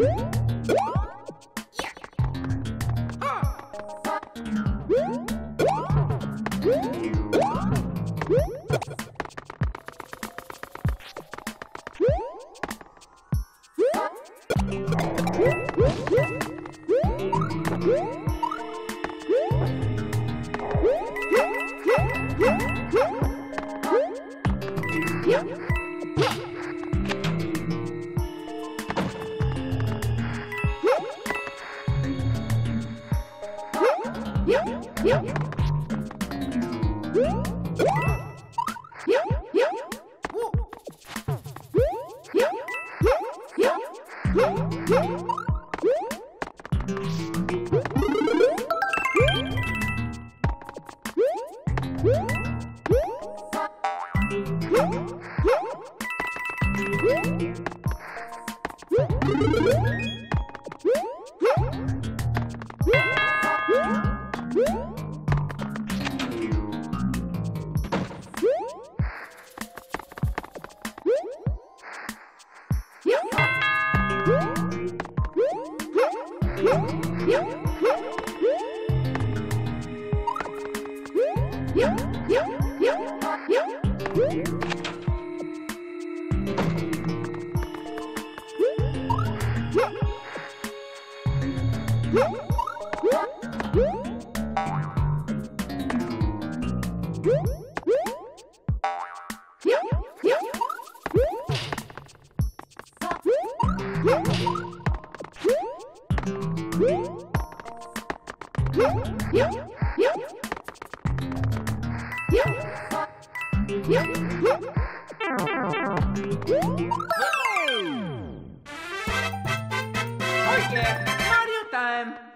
Woo! Woo! Yep, yep, yep. Okay, Mario time!